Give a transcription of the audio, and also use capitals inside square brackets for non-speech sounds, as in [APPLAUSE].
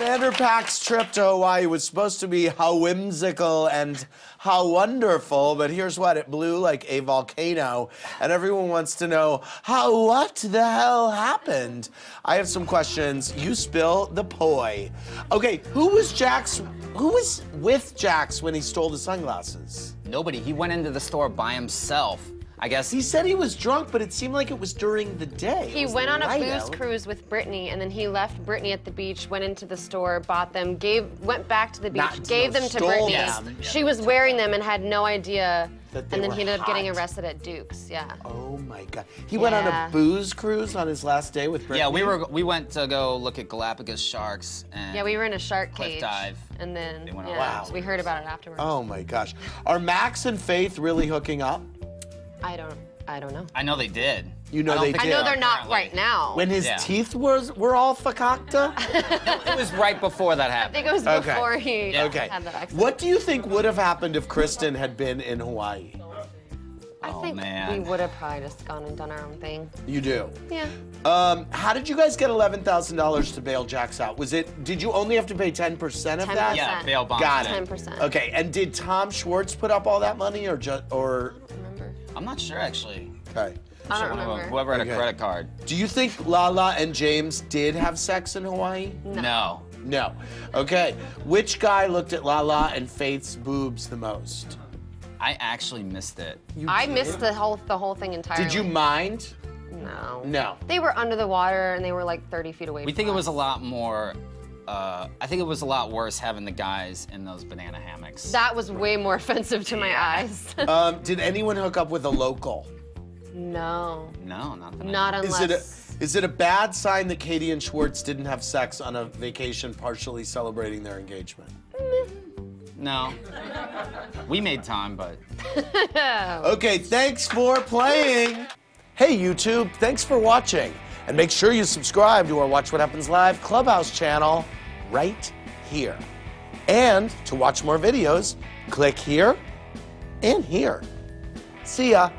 Vanderpump's trip to Hawaii was supposed to be how whimsical and how wonderful, but here's what it blew like a volcano, and everyone wants to know how what the hell happened. I have some questions. You spill the poi. Okay, who was Jax? Who was with Jax when he stole the sunglasses? Nobody. He went into the store by himself. I guess He said he was drunk, but it seemed like it was during the day. He went on a booze out. cruise with Brittany, and then he left Brittany at the beach, went into the store, bought them, gave, went back to the beach, Not- gave no, them to Brittany. them. She was wearing them and had no idea, That they and then were he ended up getting arrested at Duke's. Yeah. Oh my god. He went on a booze cruise on his last day with Brittany. Yeah, we were we went to go look at Galapagos sharks and Yeah, we were in a shark Cliff cage. dive. And then, They went yeah, Wow. we heard about it afterwards. Oh my gosh. Are Max and Faith really hooking up? I don't, I don't know. I know they did. You know I they think I know they're not currently. right now. When his Yeah. teeth was were all fakakta? [LAUGHS] It was right before that happened. [LAUGHS] I happened. think it was Okay. before he okay. had that accident. What do you think would have happened if Kristen had been in Hawaii? I Oh, think man. we would have probably just gone and done our own thing. You do. Yeah. Um, how did you guys get eleven thousand dollars to bail Jax out? Was it? Did you only have to pay ten percent of that? 10%. Yeah, bail bond. Got it. 10%. Okay, and did Tom Schwartz put up all that money, or just, or? Remember? I'm not sure actually. Okay. I Sure, don't one of them- remember. Whoever had Okay. a credit card. Do you think Lala and James did have sex in Hawaii? No. No. Okay. Which guy looked at Lala and Faith's boobs the most? I actually missed it. I missed the whole the whole thing entirely. Did you mind? No. No. They were under the water and they were like 30 feet away. We from think it us. was a lot more. Uh, I think it was a lot worse having the guys in those banana hammocks. That was way more offensive to my eyes. [LAUGHS] Um, did anyone hook up with a local? no. no, not that Not know. unless. Is it a, is it a bad sign that Katie and Schwartz didn't have sex on a vacation partially celebrating their engagement? No. We made time, but [LAUGHS] Okay, thanks for playing. Hey YouTube, thanks for watching. And make sure you subscribe to our Watch What Happens Live Clubhouse channel right here. And to watch more videos, click here and here. See ya.